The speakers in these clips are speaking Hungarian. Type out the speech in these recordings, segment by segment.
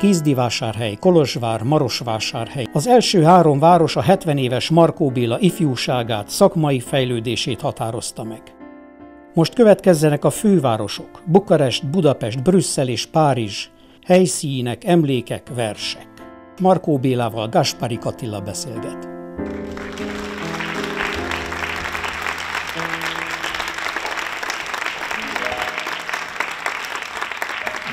Kézdivásárhely, Kolozsvár, Marosvásárhely. Az első három város a 70 éves Markó Béla ifjúságát, szakmai fejlődését határozta meg. Most következzenek a fővárosok, Bukarest, Budapest, Brüsszel és Párizs, helyszínek, emlékek, versek. Markó Bélával Gaspari Katilla beszélget.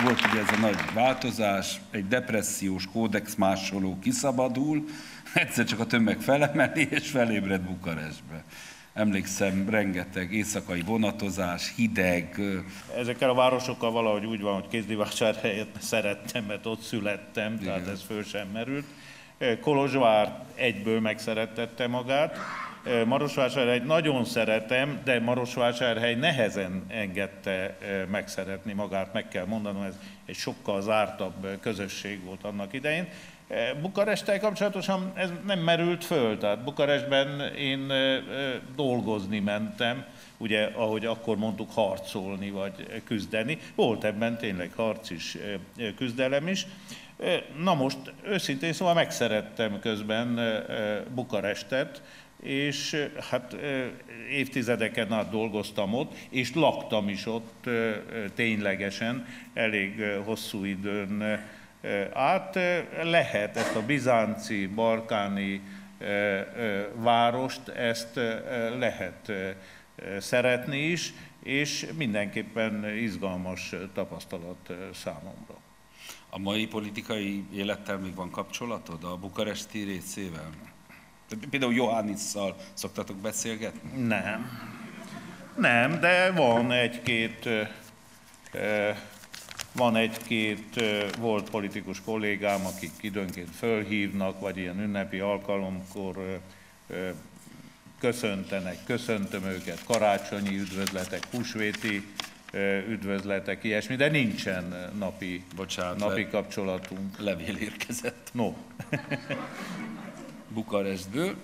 Volt ugye ez a nagy változás, egy depressziós kódex másoló kiszabadul, egyszer csak a tömeg felemeli és felébred Bukarestbe emlékszem, rengeteg éjszakai vonatozás, hideg. Ezekkel a városokkal valahogy úgy van, hogy Kézdivásárhelyet szerettem, mert ott születtem, Igen. tehát ez föl sem merült. Kolozsvár egyből megszerettette magát. Marosvásárhely nagyon szeretem, de Marosvásárhely nehezen engedte megszeretni magát, meg kell mondanom, ez egy sokkal zártabb közösség volt annak idején. Bukaresttel kapcsolatosan ez nem merült föl, tehát Bukarestben én dolgozni mentem, ugye, ahogy akkor mondtuk, harcolni vagy küzdeni. Volt ebben tényleg harc is, küzdelem is. Na most őszintén szóval megszerettem közben Bukarestet, és hát évtizedeken át dolgoztam ott, és laktam is ott ténylegesen, elég hosszú időn át lehet ezt a bizánci, balkáni várost, ezt lehet szeretni is, és mindenképpen izgalmas tapasztalat számomra. A mai politikai élettel még van kapcsolatod a bukaresti részével? Például Johannisszal szoktatok beszélgetni? Nem. Nem, de van egy-két van egy-két volt politikus kollégám, akik időnként fölhívnak, vagy ilyen ünnepi alkalomkor köszöntenek, köszöntöm őket, karácsonyi üdvözletek, húsvéti üdvözletek, ilyesmi, de nincsen napi, Bocsánat, napi le, kapcsolatunk. Levél érkezett. No. Bukarestből.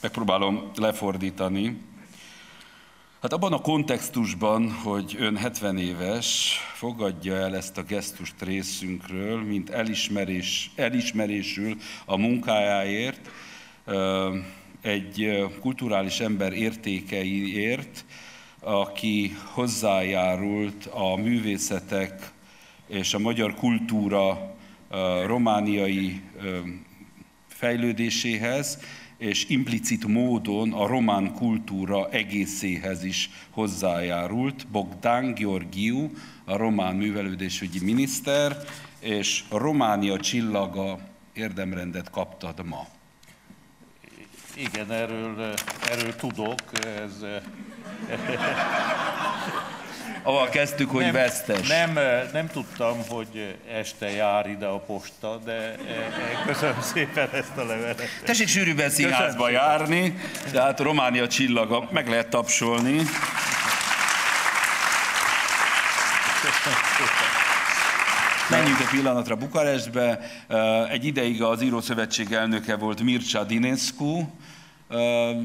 Megpróbálom lefordítani. Hát abban a kontextusban, hogy ön 70 éves, fogadja el ezt a gesztust részünkről, mint elismerés, elismerésül a munkájáért, egy kulturális ember értékeiért, aki hozzájárult a művészetek és a magyar kultúra romániai fejlődéséhez, és implicit módon a román kultúra egészéhez is hozzájárult. Bogdán Georgiu, a román művelődésügyi miniszter, és Románia csillaga érdemrendet kaptad ma. Igen, erről, erről tudok. Ez, ahol kezdtük, hogy nem, vesztes. Nem, nem tudtam, hogy este jár ide a posta, de e, e, köszönöm szépen ezt a levelet. Tessék sűrűben színházba járni, tehát Románia csillaga, meg lehet tapsolni. Menjünk egy pillanatra Bukarestbe. Egy ideig az Írószövetség elnöke volt Mircea Dinescu,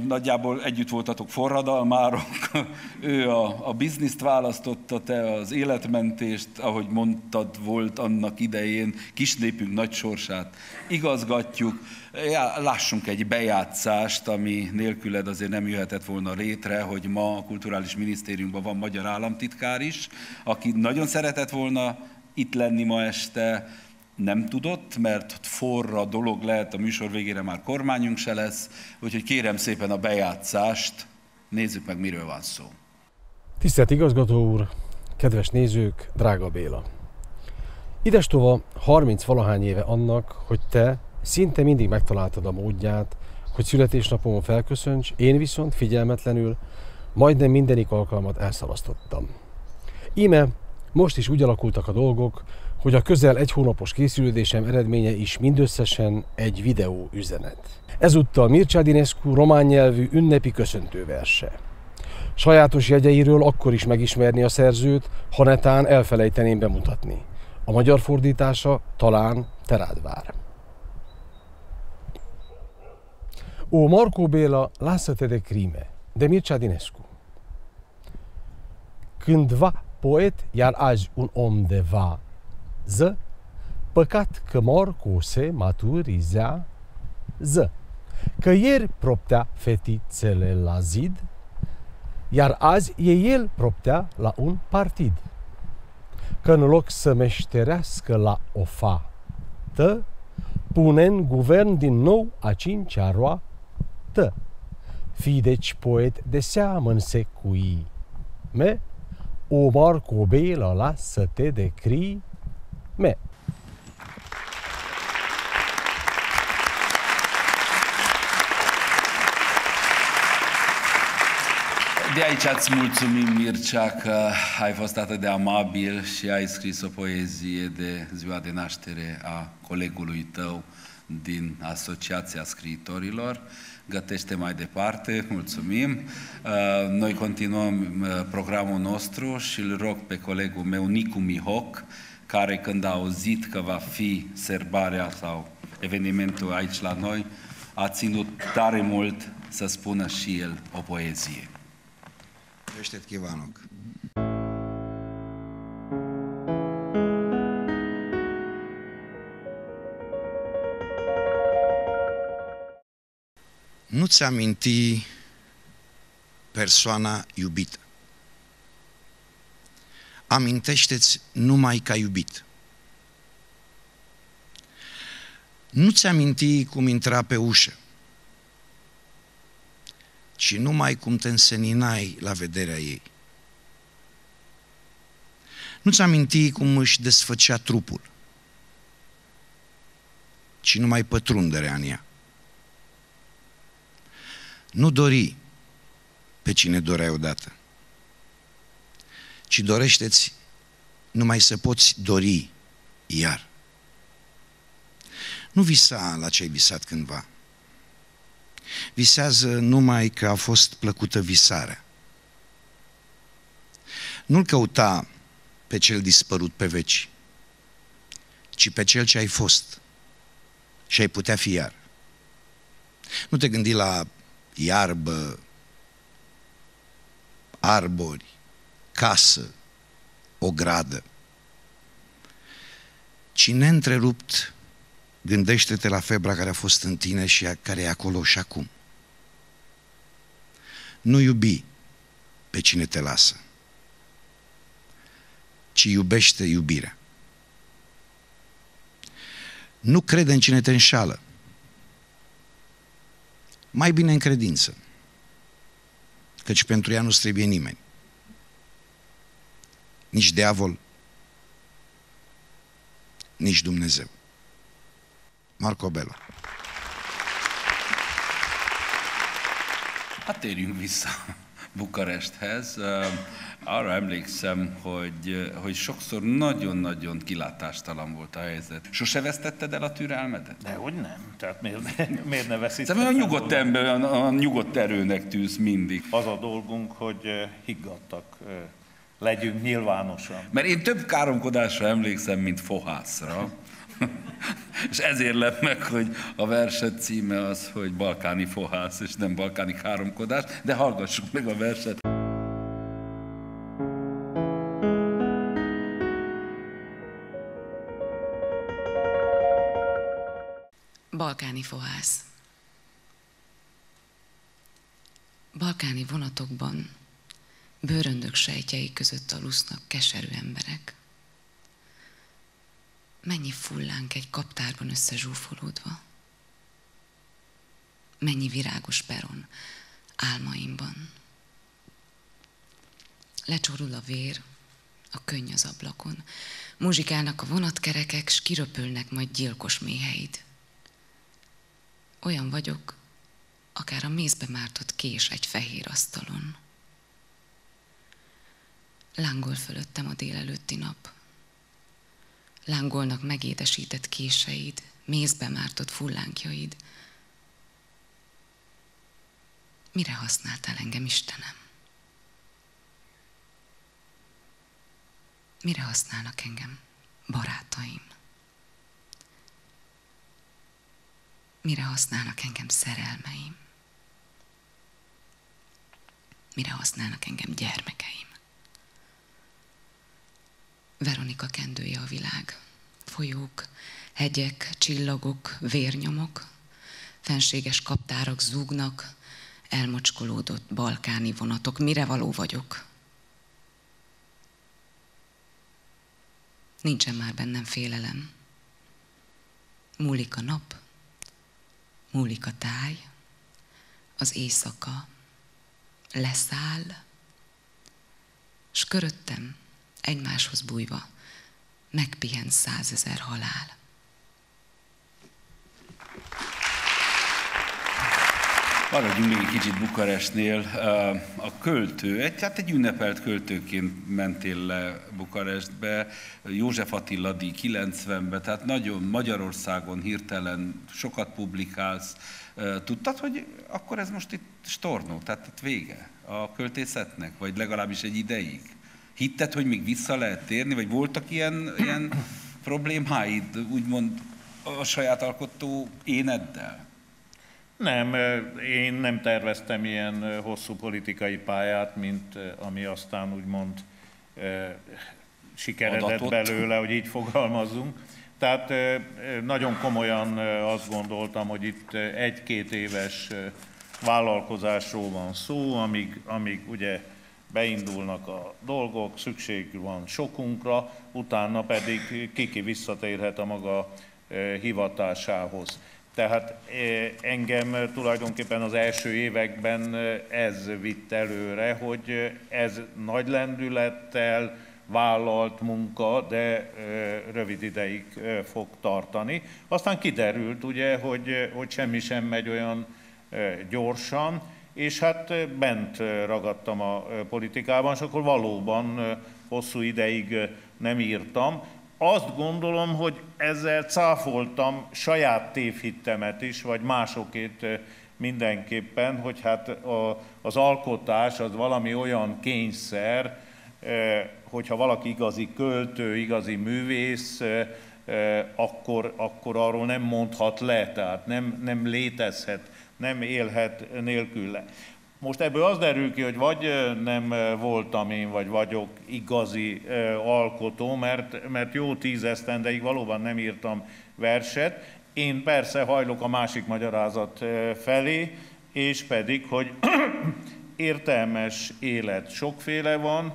Nagyjából együtt voltatok forradalmárok, ő a, a bizniszt választotta, te az életmentést, ahogy mondtad, volt annak idején, kisnépünk nagy sorsát igazgatjuk. Ja, lássunk egy bejátszást, ami nélküled azért nem jöhetett volna létre, hogy ma a Kulturális Minisztériumban van magyar államtitkár is, aki nagyon szeretett volna itt lenni ma este, nem tudott, mert forra dolog lehet, a műsor végére már kormányunk se lesz, úgyhogy kérem szépen a bejátszást, nézzük meg, miről van szó. Tisztelt igazgató úr, kedves nézők, drága Béla! Idestova 30 valahány éve annak, hogy te szinte mindig megtaláltad a módját, hogy születésnapomon felköszönts, én viszont figyelmetlenül majdnem mindenik alkalmat elszalasztottam. Íme most is úgy alakultak a dolgok, hogy a közel egy hónapos készülődésem eredménye is mindösszesen egy videó üzenet. Ezúttal Mircea Dinescu román nyelvű ünnepi köszöntőverse. Sajátos jegyeiről akkor is megismerni a szerzőt, ha netán elfelejteném bemutatni. A magyar fordítása talán terád vár. Ó, Marco Béla, lasă-te de crime, de Mircea Dinescu. Când va poet, iar azi un om de vază, păcat că mor cu se maturizează, că ieri proptea fetițele la zid, iar azi e el proptea la un partid. Că în loc să meșterească la o fată, pune în guvern din nou a cincea roată. Fii deci poet de seamăn me, o mor cu belă la să te me. De aici îți mulțumim, Mircea, că ai fost atât de amabil și ai scris o poezie de ziua de naștere a colegului tău din Asociația Scriitorilor. Gătește mai departe, mulțumim. Uh, noi continuăm uh, programul nostru și îl rog pe colegul meu, Nicu Mihoc, care când a auzit că va fi serbarea sau evenimentul aici la noi, a ținut tare mult să spună și el o poezie. Ještě Kivánok. Nu-ți aminti persoana iubită. Amintește-ți numai ca iubit. Nu-ți aminti cum intra pe ușă ci numai cum te înseninai la vederea ei. Nu-ți aminti cum își desfăcea trupul, ci numai pătrunderea în ea. Nu dori pe cine doreai odată, ci dorește-ți numai să poți dori iar. Nu visa la ce ai visat cândva, visează numai că a fost plăcută visarea. Nu-l căuta pe cel dispărut pe veci, ci pe cel ce ai fost și ai putea fi iar. Nu te gândi la iarbă, arbori, casă, o gradă, ci neîntrerupt Gândește-te la febra care a fost în tine și a, care e acolo și acum. Nu iubi pe cine te lasă, ci iubește iubirea. Nu crede în cine te înșală. Mai bine în credință, căci pentru ea nu trebuie nimeni. Nici diavol, nici Dumnezeu. Marco Bello. Hát térjünk vissza Bukaresthez. Arra emlékszem, hogy, hogy sokszor nagyon-nagyon kilátástalan volt a helyzet. Sose vesztetted el a türelmedet? Dehogy nem. Tehát miért, miért ne veszítettem? Szóval a nyugodt ember, a, a nyugodt erőnek tűz mindig. Az a dolgunk, hogy higgadtak legyünk nyilvánosan. Mert én több káromkodásra emlékszem, mint fohászra. és ezért lett meg, hogy a verset címe az, hogy balkáni fohász, és nem balkáni káromkodás, de hallgassuk meg a verset. Balkáni fohász. Balkáni vonatokban bőröndök sejtjei között alusznak keserű emberek. Mennyi fullánk egy kaptárban összezsúfolódva. Mennyi virágos peron álmaimban. Lecsorul a vér, a könny az ablakon. Muzsikálnak a vonatkerekek, s kiröpülnek majd gyilkos méheid. Olyan vagyok, akár a mézbe mártott kés egy fehér asztalon. Lángol fölöttem a délelőtti nap. Lángolnak megédesített késeid, mézbe mártott fullánkjaid. Mire használtál engem, Istenem? Mire használnak engem barátaim? Mire használnak engem szerelmeim? Mire használnak engem gyermekeim? Veronika kendője a világ. Folyók, hegyek, csillagok, vérnyomok, fenséges kaptárak zúgnak, elmocskolódott balkáni vonatok. Mire való vagyok? Nincsen már bennem félelem. Múlik a nap, múlik a táj, az éjszaka leszáll, s köröttem, egymáshoz bújva, megpihen százezer halál. Maradjunk még egy kicsit Bukarestnél. A költő, egy, hát egy ünnepelt költőként mentél le Bukarestbe, József Attila díj 90-ben, tehát nagyon Magyarországon hirtelen sokat publikálsz. Tudtad, hogy akkor ez most itt stornó, tehát itt vége a költészetnek, vagy legalábbis egy ideig? Hitted, hogy még vissza lehet térni, vagy voltak ilyen, ilyen problémáid, úgymond a saját alkotó éneddel? Nem, én nem terveztem ilyen hosszú politikai pályát, mint ami aztán úgymond sikeredett Adatot. belőle, hogy így fogalmazzunk. Tehát nagyon komolyan azt gondoltam, hogy itt egy-két éves vállalkozásról van szó, amíg, amíg ugye beindulnak a dolgok, szükség van sokunkra, utána pedig kiki visszatérhet a maga hivatásához. Tehát engem tulajdonképpen az első években ez vitt előre, hogy ez nagy lendülettel vállalt munka, de rövid ideig fog tartani. Aztán kiderült ugye, hogy, hogy semmi sem megy olyan gyorsan, és hát bent ragadtam a politikában, és akkor valóban hosszú ideig nem írtam. Azt gondolom, hogy ezzel cáfoltam saját tévhittemet is, vagy másokét mindenképpen, hogy hát a, az alkotás az valami olyan kényszer, hogyha valaki igazi költő, igazi művész, akkor, akkor arról nem mondhat le, tehát nem, nem létezhet nem élhet nélküle. Most ebből az derül ki, hogy vagy nem voltam én, vagy vagyok igazi alkotó, mert, mert jó tíz esztendeig valóban nem írtam verset. Én persze hajlok a másik magyarázat felé, és pedig, hogy értelmes élet sokféle van,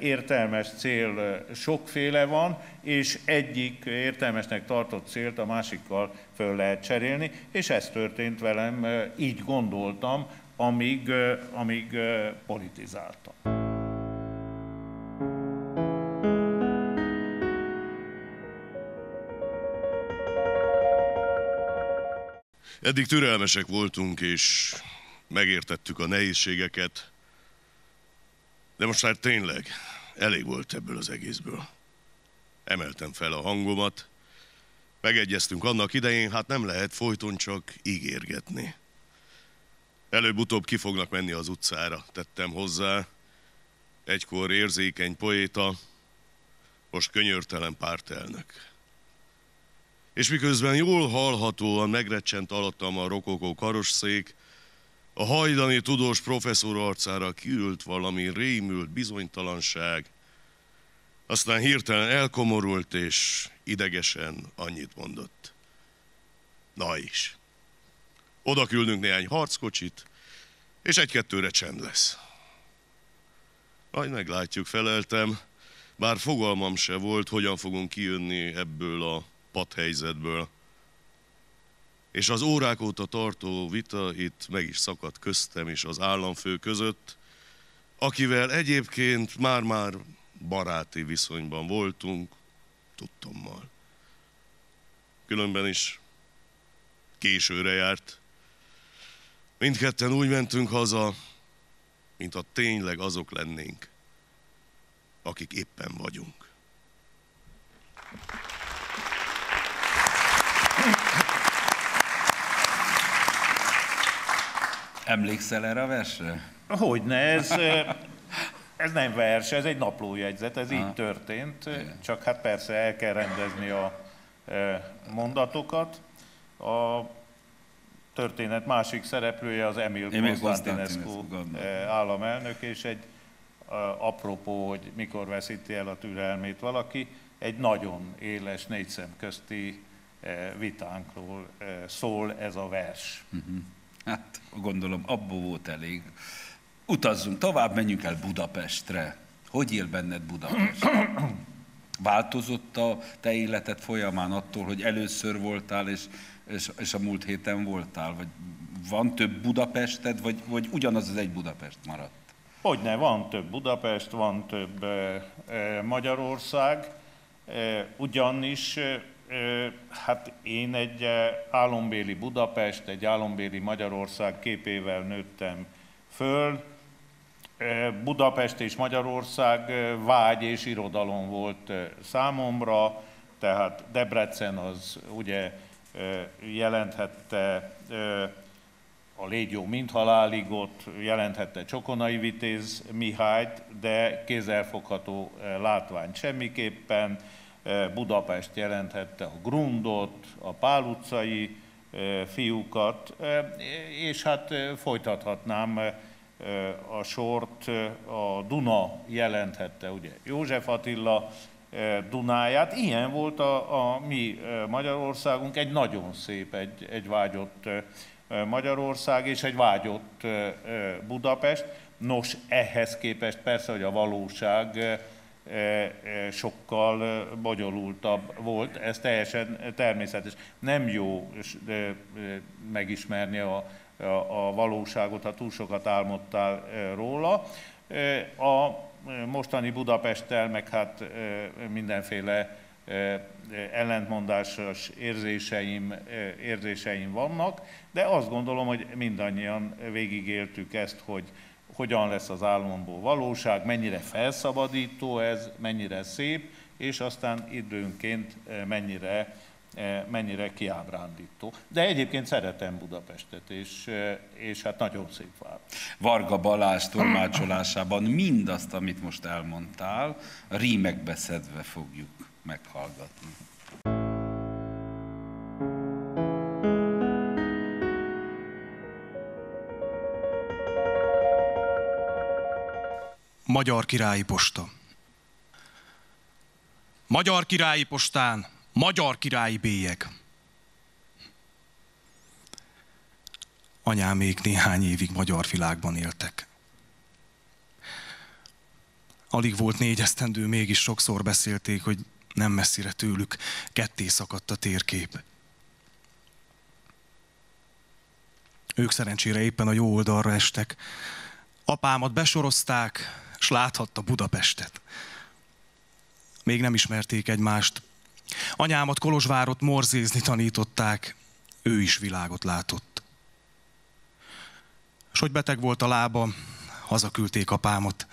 értelmes cél sokféle van, és egyik értelmesnek tartott célt a másikkal föl lehet cserélni, és ez történt velem, így gondoltam, amíg, amíg politizáltam. Eddig türelmesek voltunk, és megértettük a nehézségeket, de most már tényleg elég volt ebből az egészből. Emeltem fel a hangomat, megegyeztünk annak idején, hát nem lehet folyton csak ígérgetni. Előbb-utóbb ki fognak menni az utcára, tettem hozzá. Egykor érzékeny poéta, most könyörtelen pártelnök. És miközben jól hallhatóan megrecsent alattam a rokokó karosszék, a hajdani tudós professzor arcára kiült valami rémült bizonytalanság, aztán hirtelen elkomorult és idegesen annyit mondott. Na is. Oda küldünk néhány harckocsit, és egy-kettőre csend lesz. Majd meglátjuk, feleltem, bár fogalmam se volt, hogyan fogunk kijönni ebből a padhelyzetből és az órák óta tartó vita itt meg is szakadt köztem és az államfő között, akivel egyébként már-már baráti viszonyban voltunk, tudtommal. Különben is későre járt. Mindketten úgy mentünk haza, mint a tényleg azok lennénk, akik éppen vagyunk. Emlékszel erre a versre? Hogyne, ez, ez nem vers, ez egy naplójegyzet, ez Aha. így történt, Igen. csak hát persze el kell rendezni a mondatokat. A történet másik szereplője az Emil, Emil Konstantinescu államelnök, és egy apropó, hogy mikor veszíti el a türelmét valaki, egy nagyon éles négy szem közti vitánkról szól ez a vers. Uh-huh. Hát gondolom, abból volt elég. Utazzunk tovább, menjünk el Budapestre. Hogy él benned Budapest? Változott a te életed folyamán attól, hogy először voltál, és, és, és a múlt héten voltál? Vagy van több Budapested, vagy, vagy ugyanaz az egy Budapest maradt? Hogyne, van több Budapest, van több e, e, Magyarország, e, ugyanis hát én egy álombéli Budapest, egy álombéli Magyarország képével nőttem föl, Budapest és Magyarország vágy és irodalom volt számomra, tehát Debrecen az ugye jelenthette a légyó mint haláligot, jelenthette Csokonai Vitéz Mihályt, de kézzelfogható látvány semmiképpen. Budapest jelenthette a Grundot, a Pál utcai fiúkat, és hát folytathatnám a sort a Duna jelenthette, ugye József Attila Dunáját. Ilyen volt a, a mi Magyarországunk, egy nagyon szép, egy, egy vágyott Magyarország és egy vágyott Budapest. Nos, ehhez képest persze, hogy a valóság sokkal bonyolultabb volt, ez teljesen természetes. Nem jó megismerni a a valóságot, ha túl sokat álmodtál róla. A mostani Budapesttel meg hát mindenféle ellentmondásos érzéseim, érzéseim vannak, de azt gondolom, hogy mindannyian végigéltük ezt, hogy hogyan lesz az álomból valóság, mennyire felszabadító ez, mennyire szép, és aztán időnként mennyire Eh, mennyire kiábrándító. De egyébként szeretem Budapestet, és, eh, és hát nagyon szép város. Varga Balázs tolmácsolásában mindazt, amit most elmondtál, rímekbe szedve fogjuk meghallgatni. Magyar Királyi Posta Magyar Királyi Postán Magyar királyi bélyeg. Anyám még néhány évig magyar világban éltek. Alig volt négy esztendő, mégis sokszor beszélték, hogy nem messzire tőlük ketté szakadt a térkép. Ők szerencsére éppen a jó oldalra estek. Apámat besorozták, és láthatta Budapestet. Még nem ismerték egymást, Anyámat Kolozsvárot morzézni tanították, ő is világot látott. És hogy beteg volt a lába, hazaküldték apámot,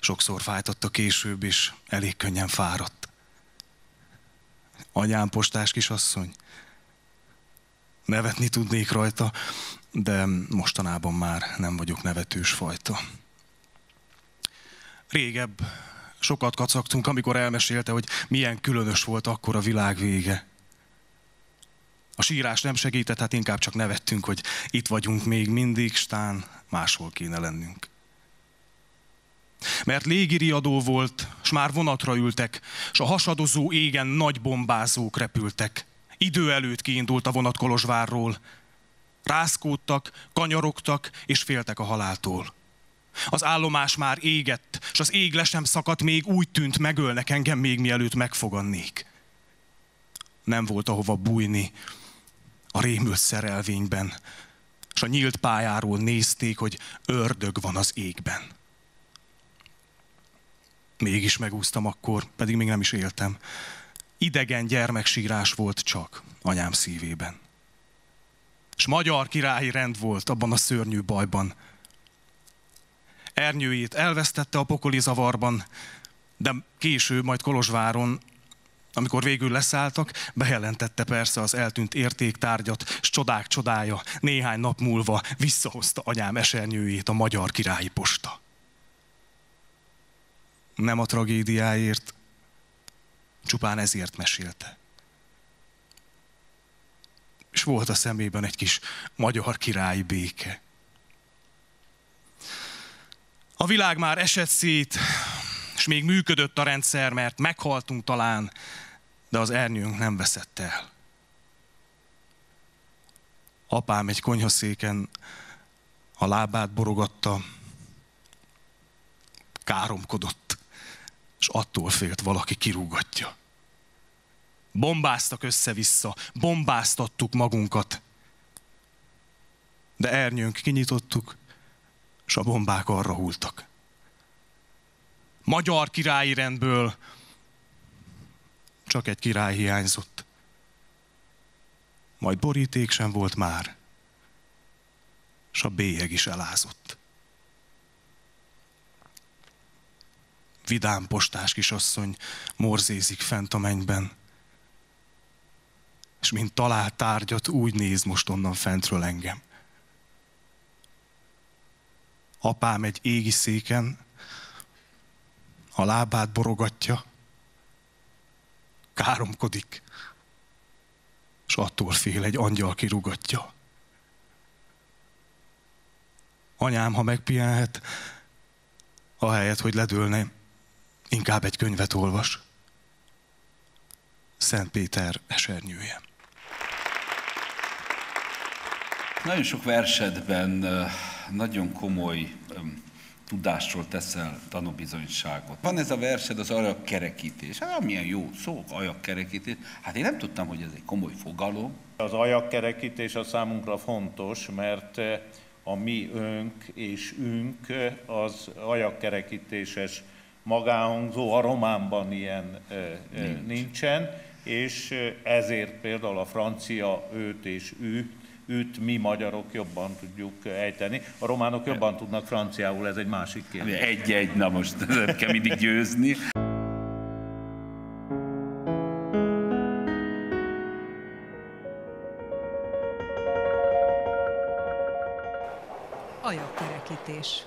sokszor fájtott a később, és elég könnyen fáradt. Anyám postás kisasszony. Nevetni tudnék rajta, de mostanában már nem vagyok nevetős fajta. Régebb sokat kacagtunk, amikor elmesélte, hogy milyen különös volt akkor a világ vége. A sírás nem segített, hát inkább csak nevettünk, hogy itt vagyunk még mindig, stán máshol kéne lennünk. Mert légiriadó volt, s már vonatra ültek, s a hasadozó égen nagy bombázók repültek. Idő előtt kiindult a vonat Kolozsvárról. Rászkódtak, kanyarogtak, és féltek a haláltól. Az állomás már égett, és az ég le sem szakadt, még úgy tűnt, megölnek engem még mielőtt megfogannék. Nem volt ahova bújni a rémült szerelvényben, és a nyílt pályáról nézték, hogy ördög van az égben. Mégis megúztam akkor, pedig még nem is éltem. Idegen gyermeksírás volt csak anyám szívében. És magyar királyi rend volt abban a szörnyű bajban, ernyőjét elvesztette a pokoli zavarban, de később, majd Kolozsváron, amikor végül leszálltak, bejelentette persze az eltűnt értéktárgyat, s csodák csodája, néhány nap múlva visszahozta anyám esernyőjét a magyar királyi posta. Nem a tragédiáért, csupán ezért mesélte. És volt a szemében egy kis magyar királyi béke. A világ már esett szét, és még működött a rendszer, mert meghaltunk talán, de az ernyőnk nem veszett el. Apám egy konyhaszéken a lábát borogatta, káromkodott, és attól félt valaki kirúgatja. Bombáztak össze-vissza, bombáztattuk magunkat. De ernyőnk kinyitottuk, és a bombák arra hultak. Magyar királyi rendből csak egy király hiányzott. Majd boríték sem volt már, és a bélyeg is elázott. Vidám postás kisasszony morzézik fent a mennyben, és mint talált tárgyat úgy néz most onnan fentről engem. Apám egy égi széken, a lábát borogatja, káromkodik, és attól fél egy angyal kirugatja. Anyám, ha megpihenhet, ahelyett, hogy ledőlne, inkább egy könyvet olvas. Szent Péter esernyője. Nagyon sok versedben nagyon komoly tudásról teszel tanúbizonyságot. Van ez a versed, az ajakkerekítés. Hát milyen jó szó, ajakkerekítés. Hát én nem tudtam, hogy ez egy komoly fogalom. Az ajakkerekítés a számunkra fontos, mert a mi önk és ünk az ajakkerekítéses magánhangzó, a románban ilyen Nincs. nincsen, és ezért például a francia őt és ő őt mi magyarok jobban tudjuk ejteni. A románok jobban tudnak franciául, ez egy másik kérdés. Egy-egy, na most nem kell mindig győzni. Ajakkerekítés.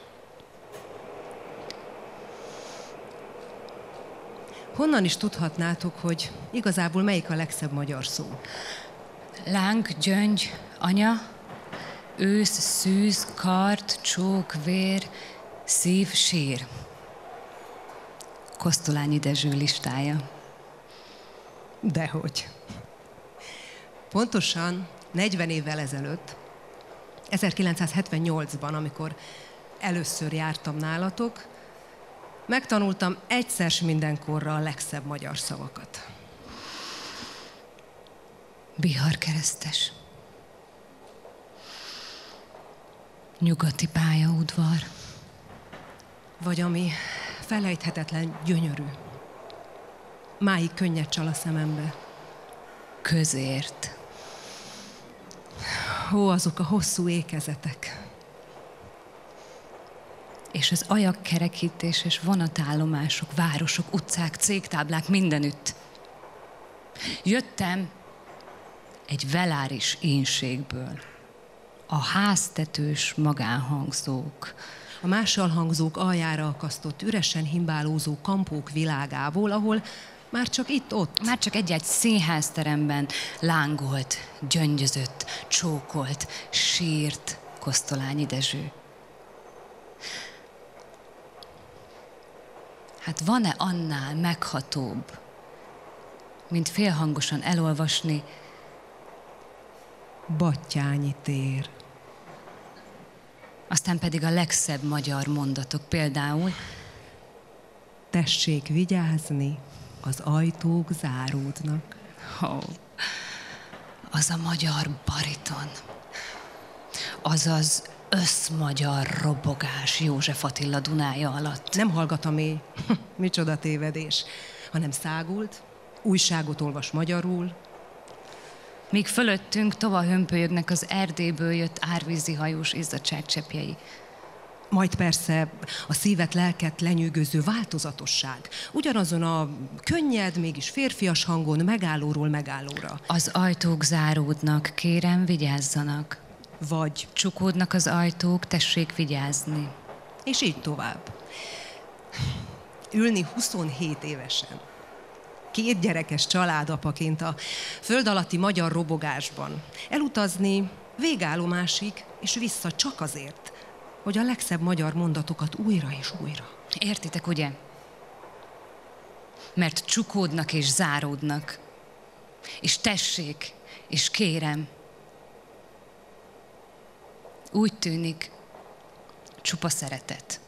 Honnan is tudhatnátok, hogy igazából melyik a legszebb magyar szó? Láng, gyöngy, Anya, ősz, szűz, kart, csók, vér, szív, sír. Kosztolányi Dezső listája. Dehogy. Pontosan 40 évvel ezelőtt, 1978-ban, amikor először jártam nálatok, megtanultam egyszer mindenkorra a legszebb magyar szavakat. Bihar keresztes. nyugati pályaudvar. Vagy ami felejthetetlen gyönyörű. Máig könnyed csal a szemembe. Közért. Ó, azok a hosszú ékezetek. És az ajakkerekítés és vonatállomások, városok, utcák, cégtáblák mindenütt. Jöttem egy veláris énségből a háztetős magánhangzók, a másalhangzók aljára akasztott, üresen himbálózó kampók világából, ahol már csak itt-ott. Már csak egy-egy színházteremben lángolt, gyöngyözött, csókolt, sírt Kosztolányi Dezső. Hát van-e annál meghatóbb, mint félhangosan elolvasni Battyányi tér. Aztán pedig a legszebb magyar mondatok, például Tessék vigyázni, az ajtók záródnak. Oh, az a magyar bariton. Az az összmagyar robogás József Attila Dunája alatt. Nem hallgat a mély, micsoda tévedés, hanem szágult, újságot olvas magyarul, míg fölöttünk tova hömpölyögnek az Erdélyből jött árvízi hajós izzadságcsepjei. Majd persze a szívet, lelket lenyűgöző változatosság. Ugyanazon a könnyed, mégis férfias hangon megállóról megállóra. Az ajtók záródnak, kérem, vigyázzanak. Vagy csukódnak az ajtók, tessék vigyázni. És így tovább. Ülni 27 évesen két gyerekes családapaként a föld alatti magyar robogásban. Elutazni végállomásig és vissza csak azért, hogy a legszebb magyar mondatokat újra és újra. Értitek, ugye? Mert csukódnak és záródnak. És tessék, és kérem. Úgy tűnik, csupa szeretet,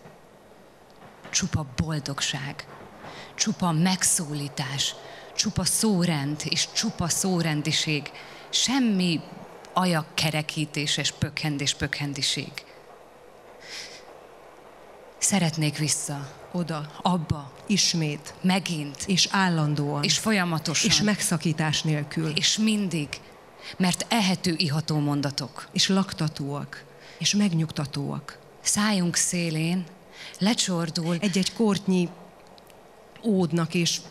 csupa boldogság, csupa megszólítás, csupa szórend és csupa szórendiség, semmi ajak kerekítéses pökhendés pökhendiség. Szeretnék vissza. Oda, Abba. ismét, Megint. és állandóan, És folyamatosan. és megszakítás nélkül, És mindig. Mert ehető, iható mondatok. és laktatóak, és megnyugtatóak. Szájunk szélén lecsordul Egy-egy kortnyi ódnak, és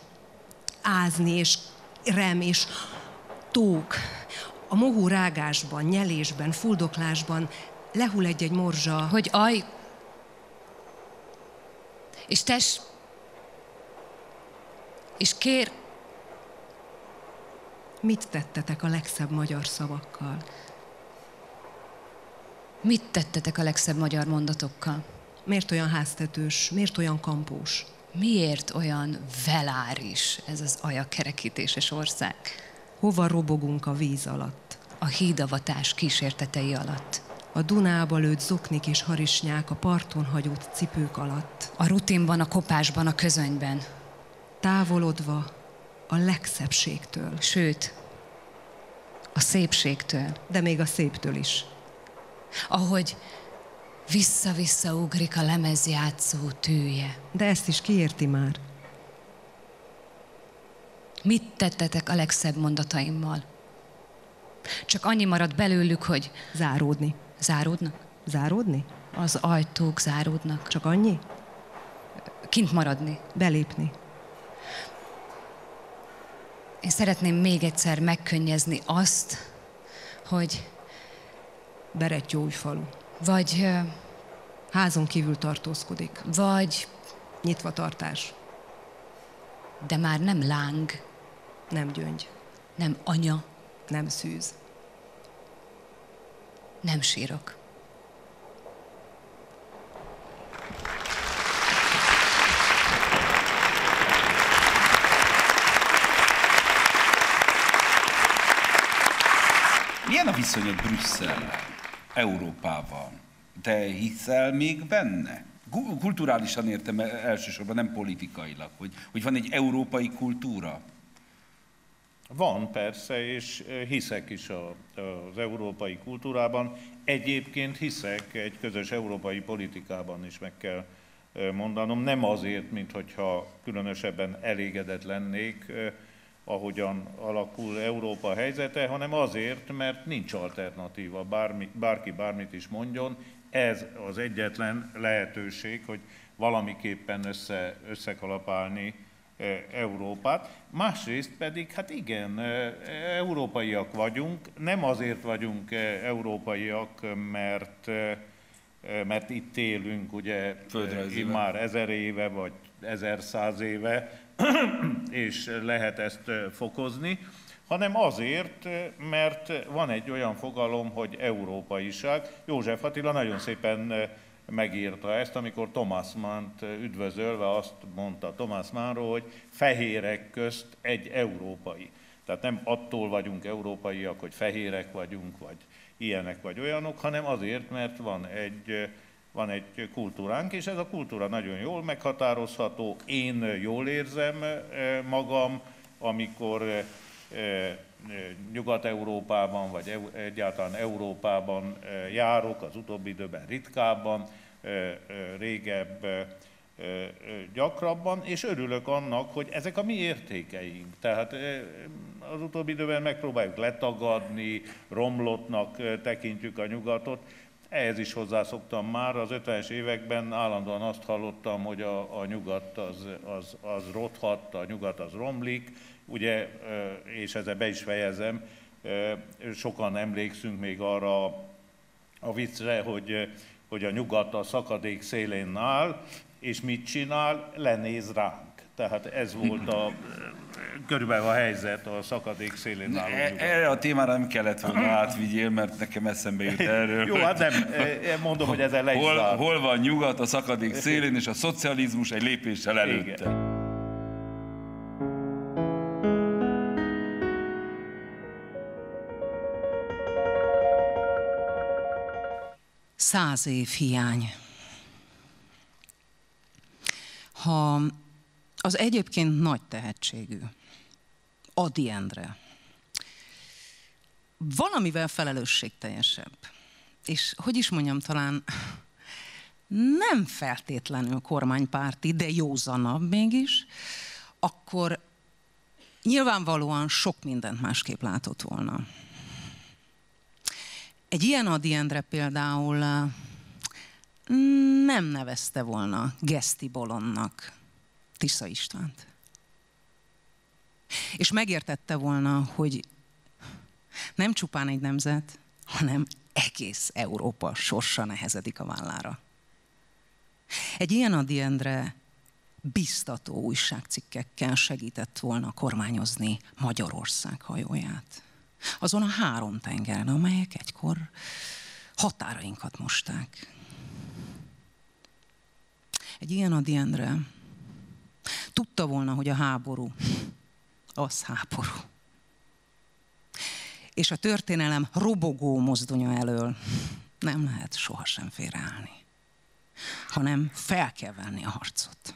ázni, és rem, és tók. A mohó rágásban, nyelésben, fuldoklásban lehull egy-egy morzsa, hogy aj, és tess, és kér, mit tettetek a legszebb magyar szavakkal? mit tettetek a legszebb magyar mondatokkal? Miért olyan háztetős, miért olyan kampós? Miért olyan veláris ez az ajakerekítéses ország? Hova robogunk a víz alatt? A hídavatás kísértetei alatt. A Dunába lőtt zoknik és harisnyák a parton hagyott cipők alatt. A rutinban, a kopásban, a közönyben. Távolodva a legszebbségtől, Sőt, a szépségtől. de még a széptől is. Ahogy vissza-vissza ugrik a lemezjátszó tűje. De ezt is kiérti már. Mit tettetek a legszebb mondataimmal? Csak annyi maradt belőlük, hogy Záródni. záródnak? Záródni? Az ajtók záródnak. Csak annyi? Kint maradni. Belépni. Én szeretném még egyszer megkönnyezni azt, hogy Berettyóújfalu. Vagy, Házon kívül tartózkodik. vagy, Nyitva tartás. de már nem láng, Nem gyöngy. nem anya, Nem szűz. nem sírok. Milyen a viszonyod Brüsszel, Európával? Te hiszel még benne? Kulturálisan értem elsősorban, nem politikailag, hogy, hogy van egy európai kultúra. Van persze, és eh, hiszek is a, az európai kultúrában. Egyébként hiszek egy közös európai politikában is meg kell eh, mondanom. Nem azért, mint hogyha különösebben elégedett lennék, ahogyan alakul Európa helyzete, hanem azért, mert nincs alternatíva, bármi, bárki bármit is mondjon. Ez az egyetlen lehetőség, hogy valamiképpen össze, összekalapálni eh, Európát. Másrészt pedig, hát igen, eh, európaiak vagyunk, nem azért vagyunk eh, európaiak, mert, mert itt élünk, ugye, már ezer éve, vagy ezer száz éve, és lehet ezt fokozni, hanem azért, mert van egy olyan fogalom, hogy európaiság. József Attila nagyon szépen megírta ezt, amikor Thomas Mann-t üdvözölve azt mondta Thomas Mannról, hogy fehérek közt egy európai. Tehát nem attól vagyunk európaiak, hogy fehérek vagyunk, vagy ilyenek vagy olyanok, hanem azért, mert van egy, van egy kultúránk, és ez a kultúra nagyon jól meghatározható. Én jól érzem eh, magam, amikor eh, eh, Nyugat-Európában, vagy egyáltalán Európában járok, az utóbbi időben ritkábban, régebb gyakrabban, és örülök annak, hogy ezek a mi értékeink. Tehát eh, az utóbbi időben megpróbáljuk letagadni, romlottnak tekintjük a nyugatot, ehhez is hozzászoktam már, az 50-es években állandóan azt hallottam, hogy a, a nyugat az, az, az rothat, a nyugat az romlik, ugye, és ezzel be is fejezem, sokan emlékszünk még arra a viccre, hogy, hogy a nyugat a szakadék szélén áll, és mit csinál? Lenéz ránk. Tehát ez volt a körülbelül a helyzet a szakadék szélén álló e, Erre a témára nem kellett volna átvigyél, mert nekem eszembe jut erről. Jó, hát nem, e, mondom, hogy ezzel le hol, hol van nyugat a szakadék szélén, és a szocializmus egy lépéssel előtte. Igen. Száz év hiány. Ha az egyébként nagy tehetségű. Adi Endre. Valamivel felelősségteljesebb, és hogy is mondjam, talán nem feltétlenül kormánypárti, de józanabb mégis, akkor nyilvánvalóan sok mindent másképp látott volna. Egy ilyen Adi Endre például nem nevezte volna Geszti Bolonnak Tisza Istvánt. És megértette volna, hogy nem csupán egy nemzet, hanem egész Európa sorsa nehezedik a vállára. Egy ilyen Adi Endre biztató újságcikkekkel segített volna kormányozni Magyarország hajóját. Azon a három tengeren, amelyek egykor határainkat mosták. Egy ilyen Adi Endre tudta volna, hogy a háború, az háború. És a történelem robogó mozdonya elől nem lehet sohasem félreállni, hanem fel kell venni a harcot.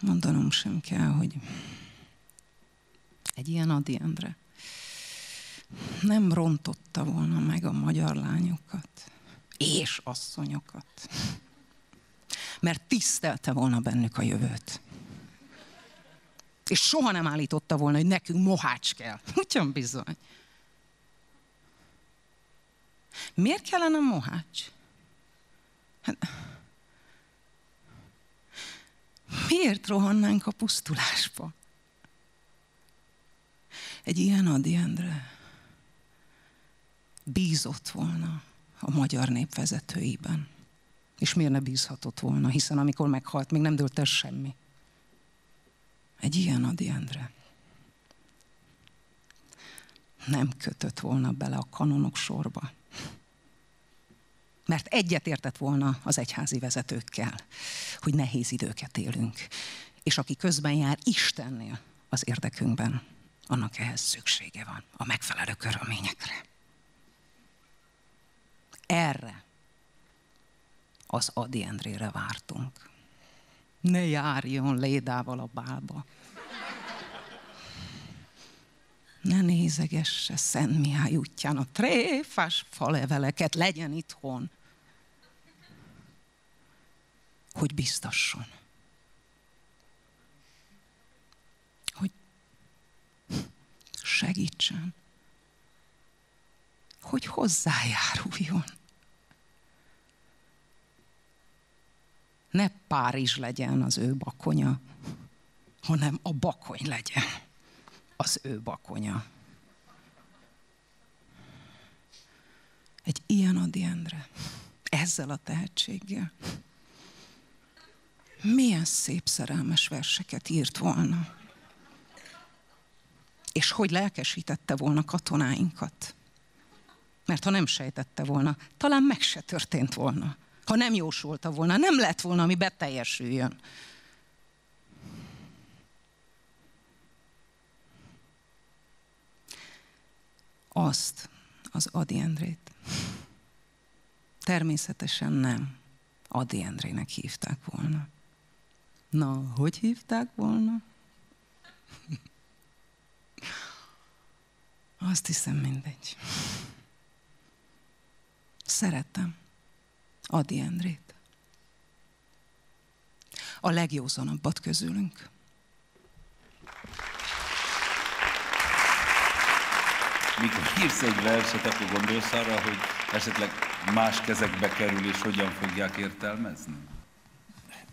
Mondanom sem kell, hogy egy ilyen Adi Endre nem rontotta volna meg a magyar lányokat és asszonyokat, mert tisztelte volna bennük a jövőt. És soha nem állította volna, hogy nekünk mohács kell. Ugyan bizony. Miért kellene mohács? Hát, miért rohannánk a pusztulásba? Egy ilyen Adi Endre bízott volna a magyar nép vezetőiben. És miért ne bízhatott volna, hiszen amikor meghalt, még nem dőlt el semmi. Egy ilyen Adi Endre nem kötött volna bele a kanonok sorba. Mert egyet értett volna az egyházi vezetőkkel, hogy nehéz időket élünk. És aki közben jár Istennél az érdekünkben, annak ehhez szüksége van, a megfelelő körülményekre. Erre az Adi Endrére vártunk. Ne járjon lédával a bálba. Ne nézegesse Szent Mihály útján a tréfás faleveleket, legyen itthon. Hogy biztasson. Hogy segítsen. Hogy hozzájáruljon. Ne Párizs legyen az ő bakonya, hanem a bakony legyen az ő bakonya. Egy ilyen Adi Endre, ezzel a tehetséggel, milyen szép szerelmes verseket írt volna. És hogy lelkesítette volna katonáinkat. Mert ha nem sejtette volna, talán meg se történt volna ha nem jósolta volna, nem lett volna, ami beteljesüljön. Azt, az Adi Endrét. Természetesen nem Adi Endrének hívták volna. Na, hogy hívták volna? Azt hiszem mindegy. Szerettem. Adi Endrét. A legjózanabbat közülünk. Mikor írsz egy verset, akkor gondolsz arra, hogy esetleg más kezekbe kerül, és hogyan fogják értelmezni?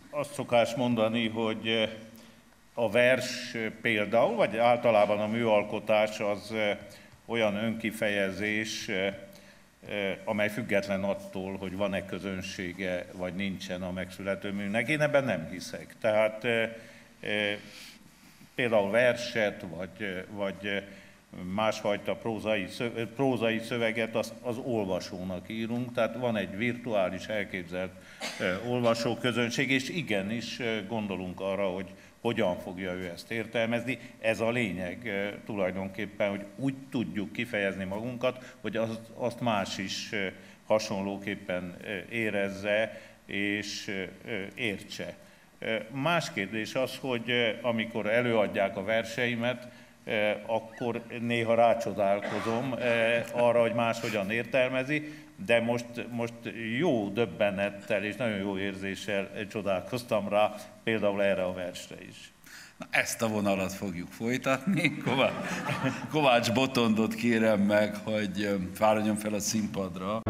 Azt szokás mondani, hogy eh, a vers például, vagy általában a műalkotás az eh, olyan önkifejezés, eh, amely független attól, hogy van-e közönsége, vagy nincsen a megszülető műnek. Én ebben nem hiszek. Tehát például verset, vagy, vagy másfajta prózai, prózai szöveget az, az olvasónak írunk, tehát van egy virtuális elképzelt olvasóközönség, és igenis gondolunk arra, hogy hogyan fogja ő ezt értelmezni. Ez a lényeg tulajdonképpen, hogy úgy tudjuk kifejezni magunkat, hogy azt, azt más is hasonlóképpen érezze és értse. Más kérdés az, hogy amikor előadják a verseimet, akkor néha rácsodálkozom arra, hogy más hogyan értelmezi, de most, most jó döbbenettel és nagyon jó érzéssel csodálkoztam rá, például erre a versre is. Na, ezt a vonalat fogjuk folytatni. Kovács Botondot kérem meg, hogy fáradjon fel a színpadra.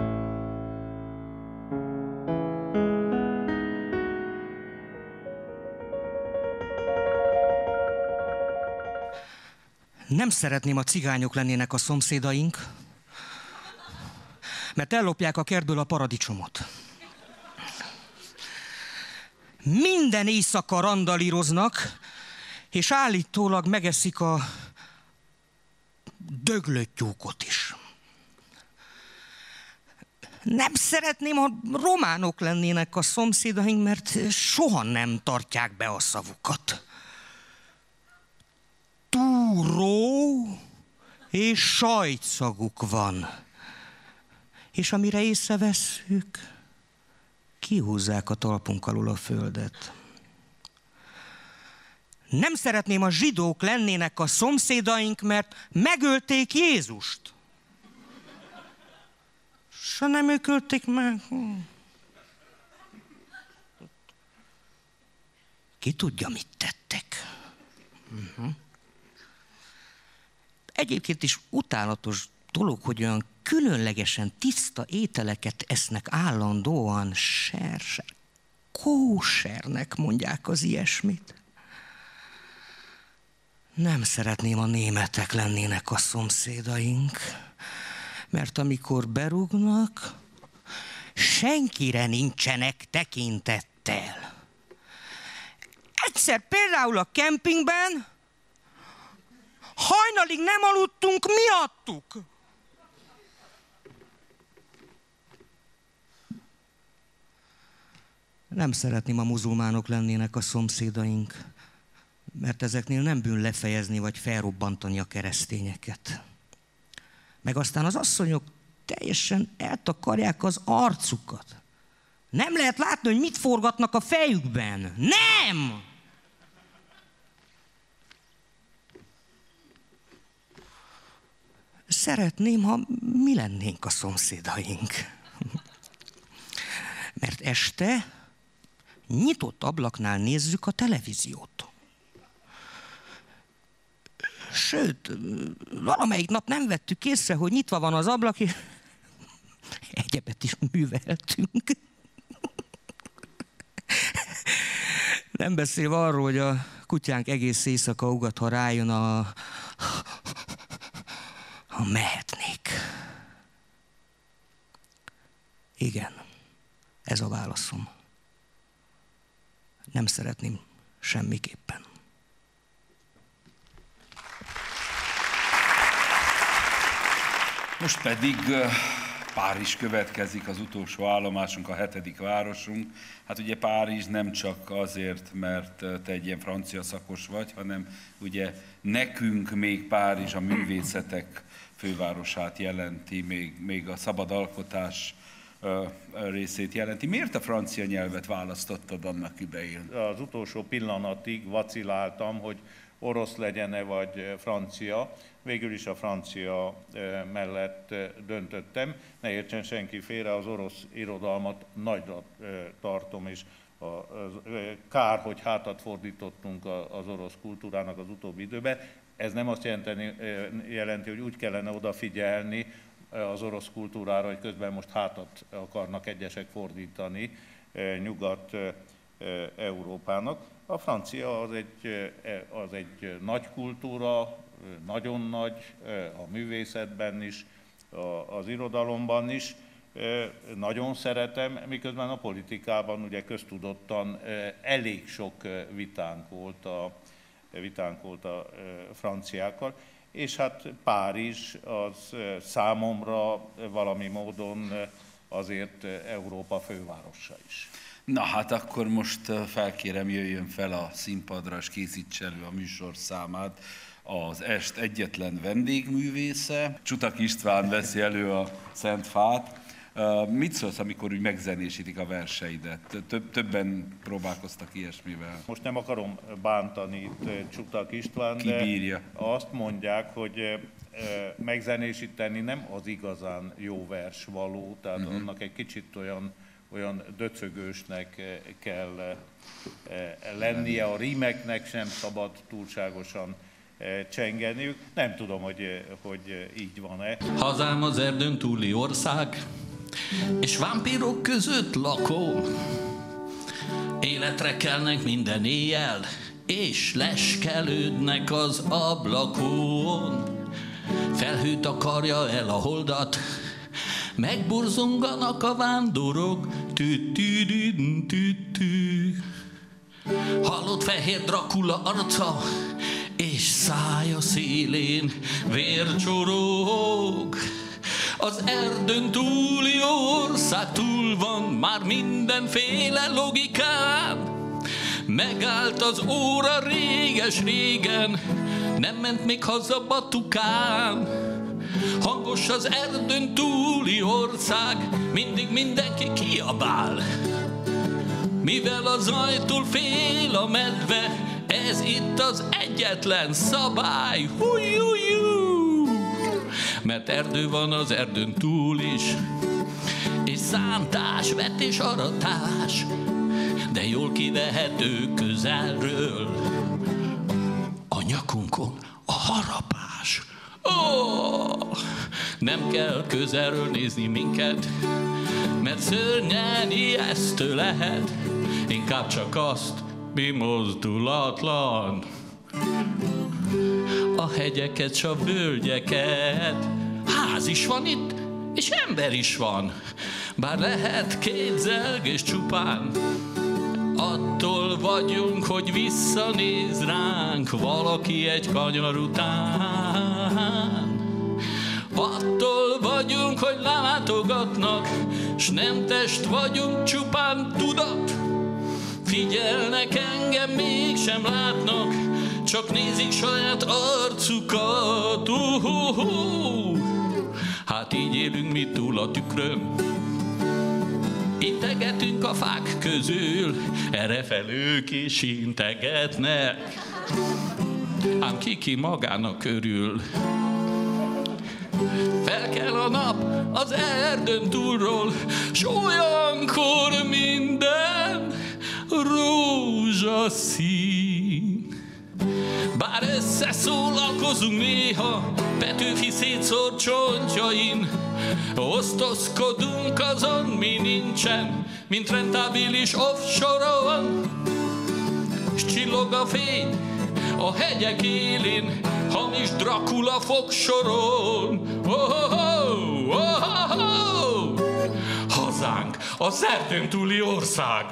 Nem szeretném, a cigányok lennének a szomszédaink, mert ellopják a kertből a paradicsomot. Minden éjszaka randalíroznak, és állítólag megeszik a döglött tyúkot is. Nem szeretném, ha románok lennének a szomszédaink, mert soha nem tartják be a szavukat túró és sajtszaguk van. És amire észrevesszük, kihúzzák a talpunk alul a földet. Nem szeretném, a zsidók lennének a szomszédaink, mert megölték Jézust. Se nem ők ölték meg. Ki tudja, mit tettek. Uh-huh. Egyébként is utálatos dolog, hogy olyan különlegesen tiszta ételeket esznek állandóan, ser, ser, kósernek mondják az ilyesmit. Nem szeretném, a németek lennének a szomszédaink, mert amikor berúgnak, senkire nincsenek tekintettel. Egyszer például a kempingben Hajnalig nem aludtunk miattuk. Nem szeretném, a muzulmánok lennének a szomszédaink, mert ezeknél nem bűn lefejezni vagy felrobbantani a keresztényeket. Meg aztán az asszonyok teljesen eltakarják az arcukat. Nem lehet látni, hogy mit forgatnak a fejükben. Nem! Szeretném, ha mi lennénk a szomszédaink. Mert este nyitott ablaknál nézzük a televíziót. Sőt, valamelyik nap nem vettük észre, hogy nyitva van az ablak, és egyebet is műveltünk. Nem beszélve arról, hogy a kutyánk egész éjszaka ugat, ha rájön a ha mehetnék. Igen, ez a válaszom. Nem szeretném semmiképpen. Most pedig Párizs következik, az utolsó állomásunk, a hetedik városunk. Hát ugye Párizs nem csak azért, mert te egy ilyen francia szakos vagy, hanem ugye nekünk még Párizs a művészetek fővárosát jelenti, még, még a szabad alkotás részét jelenti. Miért a francia nyelvet választottad annak idején? Az utolsó pillanatig vaciláltam, hogy orosz legyen-e vagy francia. Végül is a francia mellett döntöttem. Ne értsen senki félre, az orosz irodalmat nagyra tartom, és a, kár, hogy hátat fordítottunk az orosz kultúrának az utóbbi időben. Ez nem azt jelenti, jelenti, hogy úgy kellene odafigyelni az orosz kultúrára, hogy közben most hátat akarnak egyesek fordítani Nyugat-Európának. A francia az egy, az egy nagy kultúra, nagyon nagy a művészetben is, az irodalomban is. Nagyon szeretem, miközben a politikában ugye köztudottan elég sok vitánk volt a, vitánk volt a franciákkal, és hát Párizs az számomra valami módon azért Európa fővárosa is. Na hát akkor most felkérem, jöjjön fel a színpadra, és készítse elő a műsor számát az est egyetlen vendégművésze. Csutak István veszi elő a Szent Fát. Mit szólsz, amikor úgy megzenésítik a verseidet? Több, többen próbálkoztak ilyesmivel. Most nem akarom bántani itt Csutak István, de azt mondják, hogy megzenésíteni nem az igazán jó vers való, tehát uh-huh. annak egy kicsit olyan olyan döcögősnek kell lennie, a rímeknek sem szabad túlságosan csengeniük. Nem tudom, hogy, hogy így van-e. Hazám az erdőn túli ország, és vámpírok között lakom. Életre kelnek minden éjjel, és leskelődnek az ablakon. Felhőt akarja el a holdat, megborzonganak a vándorok. -tü -tü -tü -tü. Hallott fehér Dracula arca, és szája szélén vércsorog. Az erdőn túli ország túl van már mindenféle logikán. Megállt az óra réges régen, nem ment még haza Batukán. Hangos az erdőn túli ország, mindig mindenki kiabál. Mivel az ajtól fél a medve, ez itt az egyetlen szabály. Hú-jú-jú. Mert erdő van az erdőn túl is, és szántás, vetés, aratás, de jól kivehető közelről. A nyakunkon a harapás. Oh, nem kell közelről nézni minket, mert szörnyen ijesztő lehet, inkább csak azt, mi mozdulatlan. A hegyeket, s a völgyeket, ház is van itt, és ember is van, bár lehet két és csupán, Attól vagyunk, hogy visszanéz ránk valaki egy kanyar után. Attól vagyunk, hogy látogatnak, s nem test vagyunk, csupán tudat. Figyelnek engem, mégsem látnak, csak nézik saját arcukat. Uh-huh. Hát így élünk mi túl a tükrön, Integetünk a fák közül, erre felők is integetnek. Ám kiki magának körül. Fel kell a nap az erdőn túlról, s olyankor minden rózsaszín. Bár összeszólalkozunk néha, Petőfi szétszór csontjain, Osztozkodunk azon, mi nincsen, mint rentábilis offshore-on. S csillog a fény a hegyek élén, hamis Dracula fogsoron. Oh, oh, oh, oh, oh. Hazánk, a erdőn túli ország.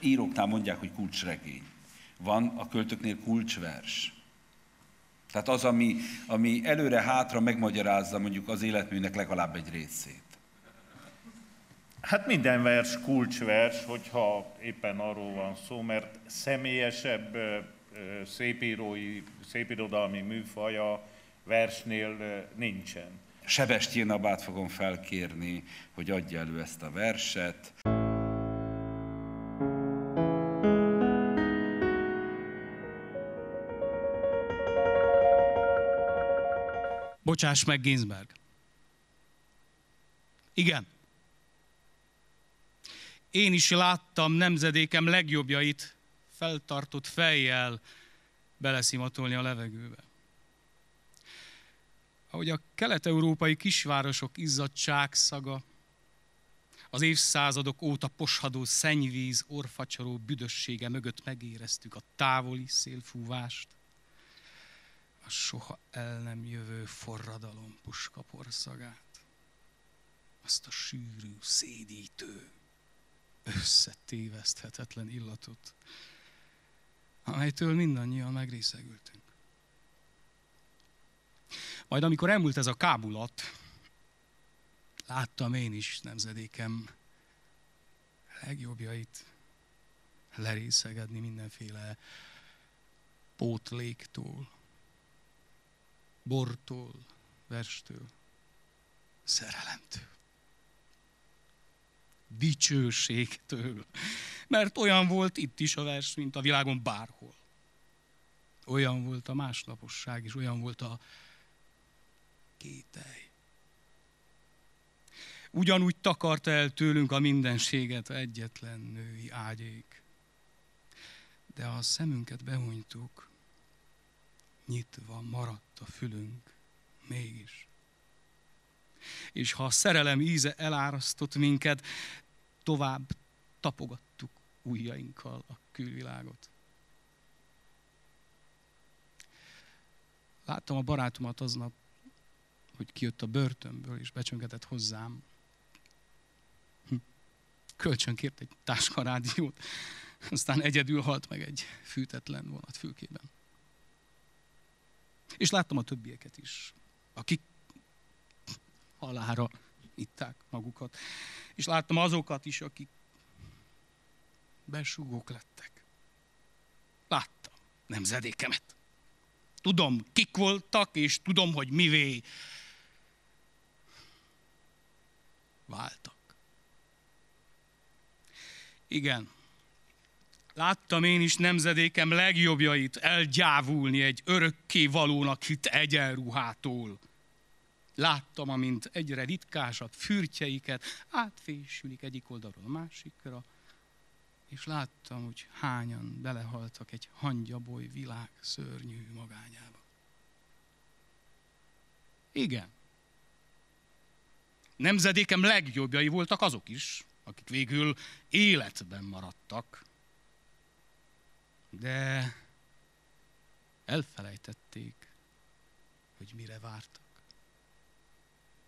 Íróknál mondják, hogy kulcsregény. Van a költöknél kulcsvers. Tehát az, ami, ami előre-hátra megmagyarázza mondjuk az életműnek legalább egy részét. Hát minden vers kulcsvers, hogyha éppen arról van szó, mert személyesebb szépírói, szépirodalmi műfaja versnél nincsen. Sebestyén Abát fogom felkérni, hogy adja elő ezt a verset. Bocsáss meg, Ginsberg. Igen. Én is láttam nemzedékem legjobbjait feltartott fejjel beleszimatolni a levegőbe. Ahogy a kelet-európai kisvárosok izzadság szaga, Az évszázadok óta poshadó szennyvíz, orfacsaró büdössége mögött megéreztük a távoli szélfúvást, soha el nem jövő forradalom puskaporszagát, azt a sűrű, szédítő, összetéveszthetetlen illatot, amelytől mindannyian megrészegültünk. Majd amikor elmúlt ez a kábulat, láttam én is nemzedékem legjobbjait lerészegedni mindenféle pótléktól, bortól, verstől, szerelemtől, dicsőségtől. Mert olyan volt itt is a vers, mint a világon bárhol. Olyan volt a másnaposság, és olyan volt a kételj. Ugyanúgy takarta el tőlünk a mindenséget egyetlen női ágyék. De a szemünket behunytuk, nyitva maradt a fülünk mégis. És ha a szerelem íze elárasztott minket, tovább tapogattuk ujjainkkal a külvilágot. Láttam a barátomat aznap, hogy kijött a börtönből, és becsöngetett hozzám. Hm. Kölcsön kért egy táskarádiót, aztán egyedül halt meg egy fűtetlen vonat fülkében. És láttam a többieket is, akik halára itták magukat. És láttam azokat is, akik besúgók lettek. Láttam nemzedékemet. Tudom, kik voltak, és tudom, hogy mivé váltak. Igen, láttam én is nemzedékem legjobbjait elgyávulni egy örökké valónak hit egyenruhától. Láttam, amint egyre ritkásabb fürtjeiket átfésülik egyik oldalról a másikra, és láttam, hogy hányan belehaltak egy hangyaboly világ szörnyű magányába. Igen. Nemzedékem legjobbjai voltak azok is, akik végül életben maradtak, de elfelejtették, hogy mire vártak.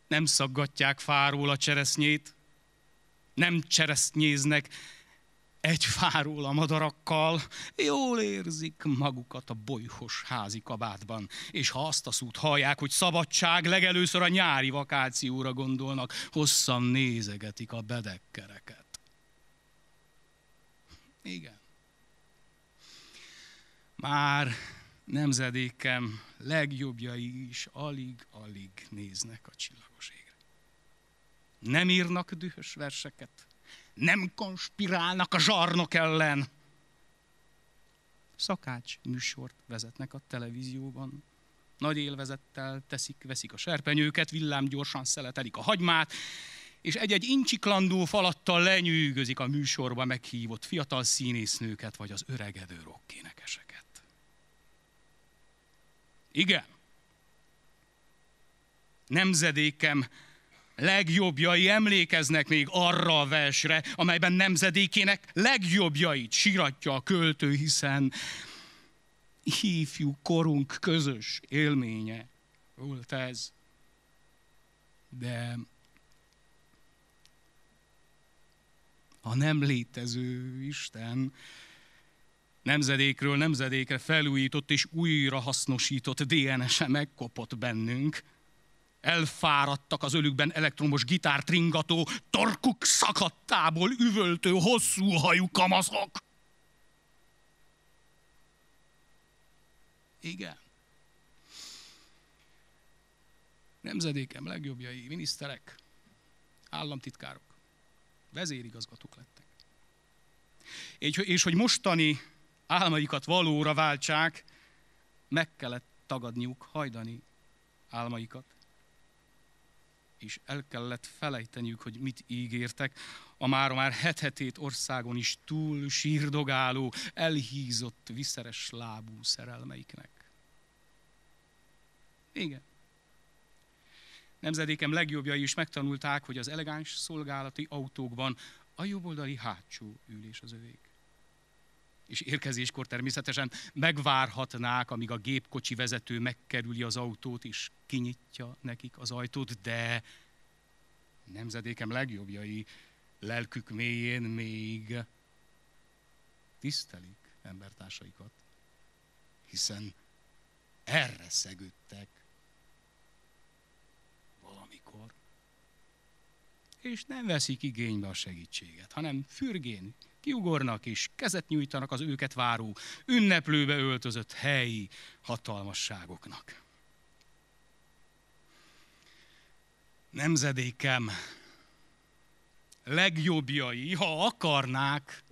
Nem szaggatják fáról a cseresznyét, nem cseresznyéznek egy fáról a madarakkal, jól érzik magukat a bolyhos házi kabátban, és ha azt a szót hallják, hogy szabadság, legelőször a nyári vakációra gondolnak, hosszan nézegetik a bedekkereket. Igen. Már nemzedékem legjobbjai is alig-alig néznek a csillagos égre. Nem írnak dühös verseket, nem konspirálnak a zsarnok ellen. Szakács műsort vezetnek a televízióban. Nagy élvezettel teszik, veszik a serpenyőket, villámgyorsan szeletelik a hagymát, és egy-egy incsiklandó falattal lenyűgözik a műsorba meghívott fiatal színésznőket, vagy az öregedő rockénekeseket. Igen. Nemzedékem legjobbjai emlékeznek még arra a versre, amelyben nemzedékének legjobbjait siratja a költő, hiszen ifjú korunk közös élménye volt ez. De a nem létező Isten nemzedékről nemzedékre felújított és újra hasznosított DNS-e megkopott bennünk, elfáradtak az ölükben elektromos gitárt ringató, torkuk szakadtából üvöltő, hosszú hajú kamaszok. Igen. Nemzedékem legjobbjai, miniszterek, államtitkárok, vezérigazgatók lettek. És, és hogy mostani álmaikat valóra váltsák, meg kellett tagadniuk, hajdani álmaikat és el kellett felejteniük, hogy mit ígértek, a már már hethetét országon is túl sírdogáló, elhízott, viszeres lábú szerelmeiknek. Igen. Nemzedékem legjobbjai is megtanulták, hogy az elegáns szolgálati autókban a jobboldali hátsó ülés az övék. És érkezéskor természetesen megvárhatnák, amíg a gépkocsi vezető megkerüli az autót, és kinyitja nekik az ajtót, de nemzedékem legjobbjai lelkük mélyén még tisztelik embertársaikat, hiszen erre szegődtek valamikor. És nem veszik igénybe a segítséget, hanem fürgén kiugornak és kezet nyújtanak az őket váró, ünneplőbe öltözött helyi hatalmasságoknak. Nemzedékem legjobbjai, ha akarnák,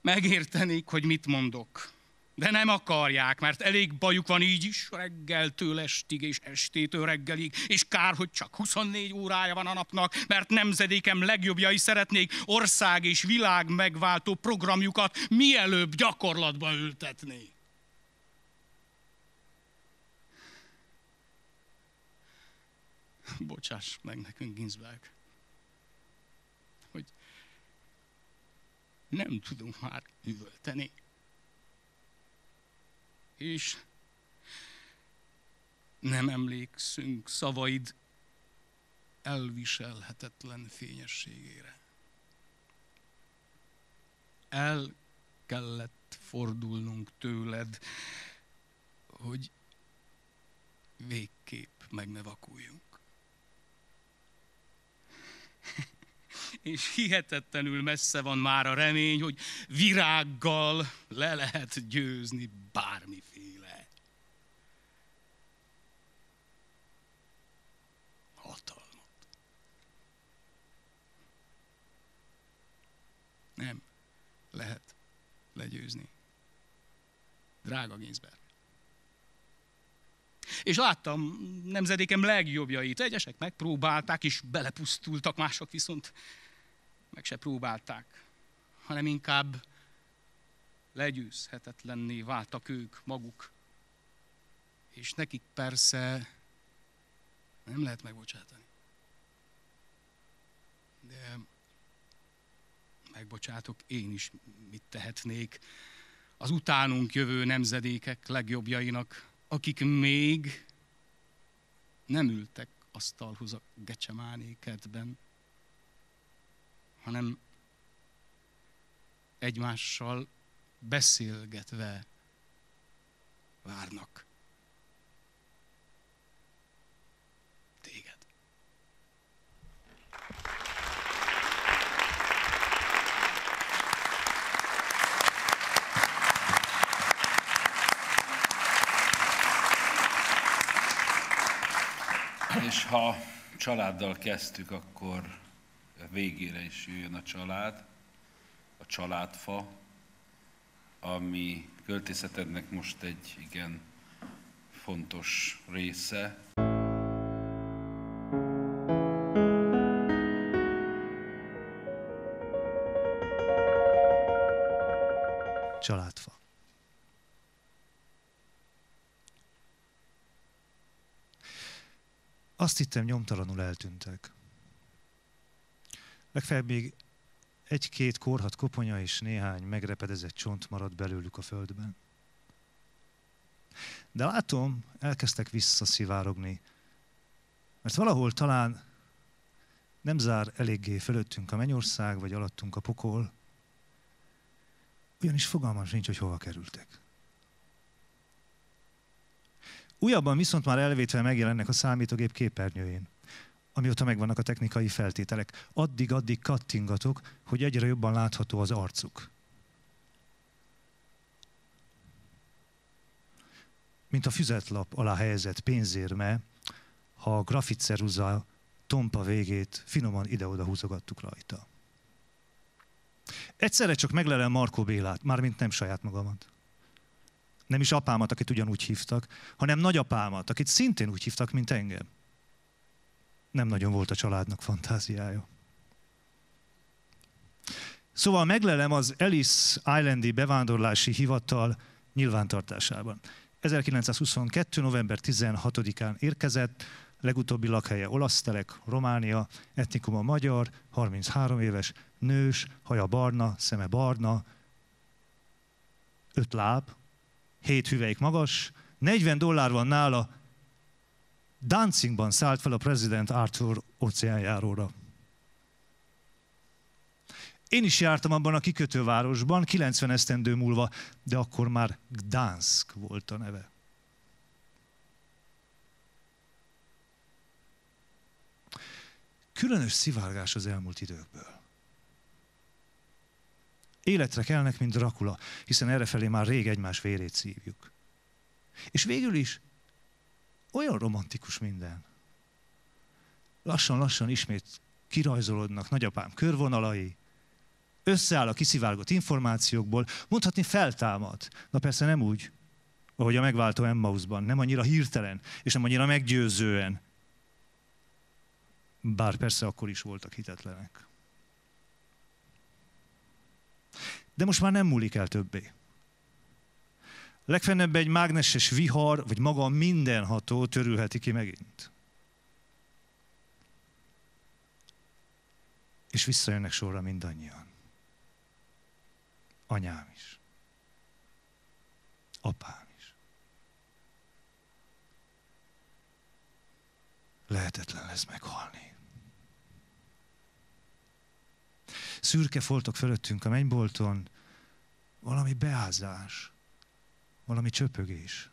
megértenék, hogy mit mondok. De nem akarják, mert elég bajuk van így is, reggeltől estig és estétől reggelig, és kár, hogy csak 24 órája van a napnak, mert nemzedékem legjobbjai szeretnék ország és világ megváltó programjukat mielőbb gyakorlatba ültetni. Bocsáss meg nekünk, Ginsberg, hogy nem tudunk már üvölteni és nem emlékszünk szavaid elviselhetetlen fényességére. El kellett fordulnunk tőled, hogy végképp meg ne vakuljunk. és hihetetlenül messze van már a remény, hogy virággal le lehet győzni bármiféle Nem lehet legyőzni. Drága Ginsberg. És láttam nemzedékem legjobbjait. Egyesek megpróbálták, és belepusztultak, mások viszont meg se próbálták, hanem inkább legyőzhetetlenné váltak ők maguk. És nekik persze nem lehet megbocsátani. De megbocsátok én is, mit tehetnék. Az utánunk jövő nemzedékek legjobbjainak, akik még nem ültek asztalhoz a Gecsemáné hanem egymással beszélgetve várnak És ha családdal kezdtük, akkor végére is jöjjön a család, a családfa, ami költészetednek most egy igen fontos része. Családfa. Azt hittem, nyomtalanul eltűntek. Legfeljebb még egy-két korhat koponya és néhány megrepedezett csont maradt belőlük a földben. De látom, elkezdtek visszaszivárogni, mert valahol talán nem zár eléggé fölöttünk a mennyország, vagy alattunk a pokol, ugyanis fogalmam nincs, hogy hova kerültek. Újabban viszont már elvétve megjelennek a számítógép képernyőjén amióta megvannak a technikai feltételek. Addig-addig kattingatok, hogy egyre jobban látható az arcuk. Mint a füzetlap alá helyezett pénzérme, ha a grafitceruza tompa végét finoman ide-oda húzogattuk rajta. Egyszerre csak meglelem Markó Bélát, mármint nem saját magamat. Nem is apámat, akit ugyanúgy hívtak, hanem nagyapámat, akit szintén úgy hívtak, mint engem nem nagyon volt a családnak fantáziája. Szóval meglelem az Ellis Islandi bevándorlási hivatal nyilvántartásában. 1922. november 16-án érkezett, legutóbbi lakhelye olasz telek, Románia, etnikuma magyar, 33 éves, nős, haja barna, szeme barna, öt láb, hét hüvelyk magas, 40 dollár van nála, Danzigban szállt fel a prezident Arthur óceánjáróra. Én is jártam abban a kikötővárosban, 90 esztendő múlva, de akkor már Gdansk volt a neve. Különös szivárgás az elmúlt időkből. Életre kelnek, mint Dracula, hiszen errefelé már rég egymás vérét szívjuk. És végül is olyan romantikus minden. Lassan-lassan ismét kirajzolódnak nagyapám körvonalai, összeáll a kiszivárgott információkból, mondhatni feltámad. Na persze nem úgy, ahogy a megváltó Emmausban, nem annyira hirtelen, és nem annyira meggyőzően. Bár persze akkor is voltak hitetlenek. De most már nem múlik el többé. Legfennebb egy mágneses vihar, vagy maga mindenható törülheti ki megint. És visszajönnek sorra mindannyian. Anyám is. Apám is. Lehetetlen lesz meghalni. Szürke foltok fölöttünk a mennybolton, valami beázás, valami csöpögés.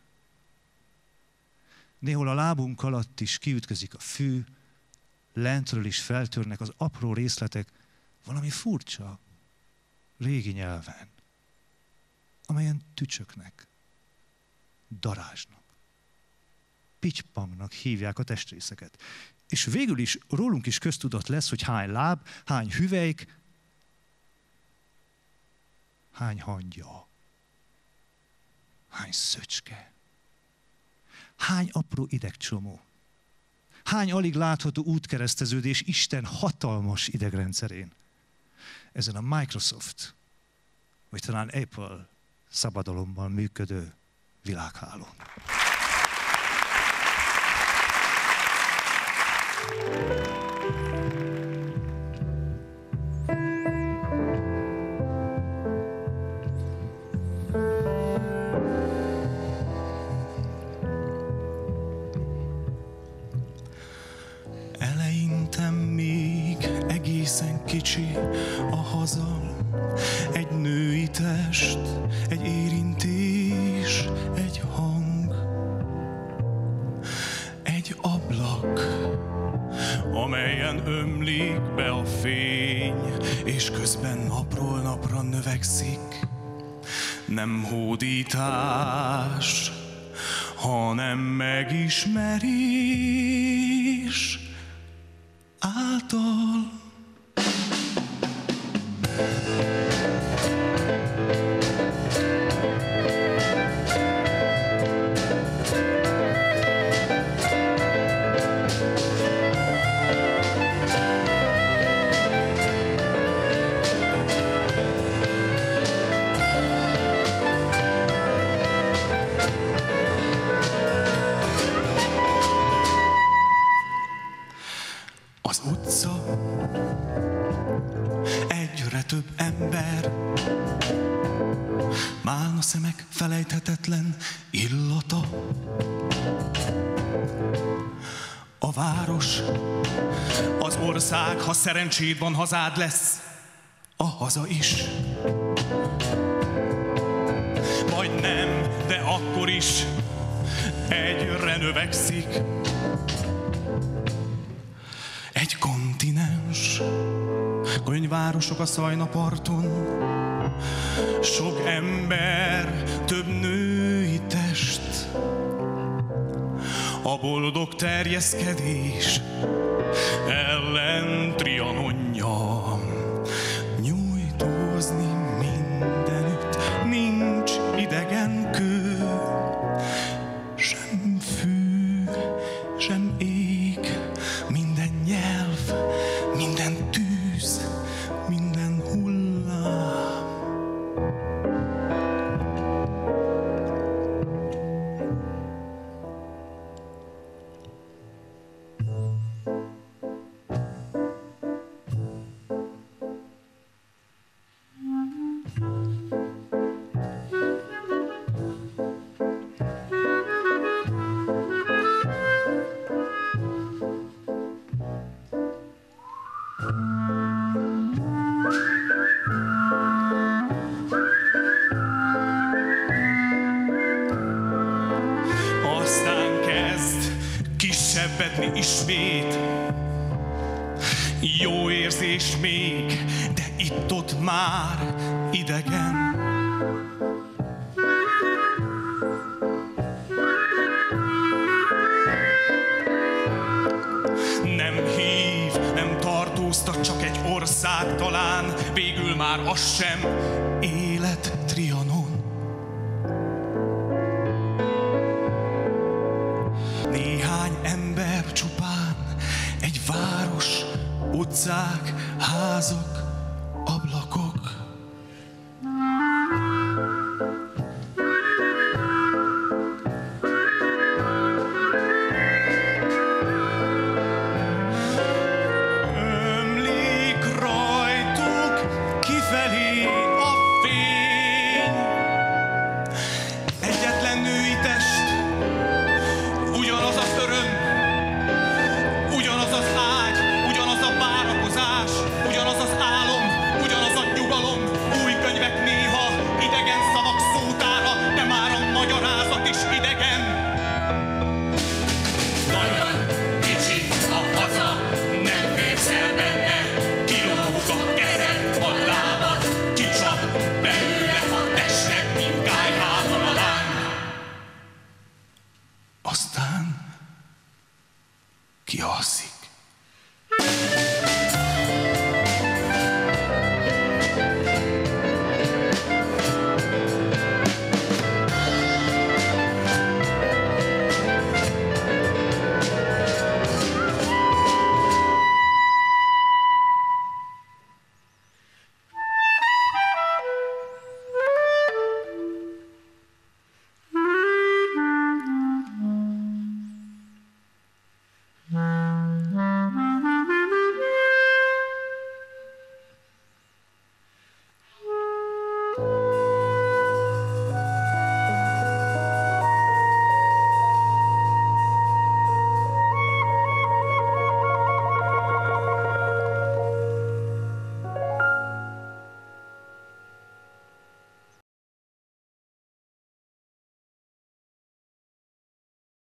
Néhol a lábunk alatt is kiütközik a fű, lentről is feltörnek az apró részletek, valami furcsa, régi nyelven, amelyen tücsöknek, darázsnak, pitypangnak hívják a testrészeket. És végül is rólunk is köztudott lesz, hogy hány láb, hány hüvelyk, hány hangya, hány szöcske, hány apró idegcsomó, hány alig látható útkereszteződés Isten hatalmas idegrendszerén? Ezen a Microsoft, vagy talán Apple szabadalomban működő világhálón. Eleintem Nem hódítás, hanem megismerés szerencséd van, hazád lesz, a haza is. Vagy nem, de akkor is. Egyre növekszik. Egy kontinens, könyvvárosok a szajnaparton, sok ember, több női test, a boldog terjeszkedés utcák, házak,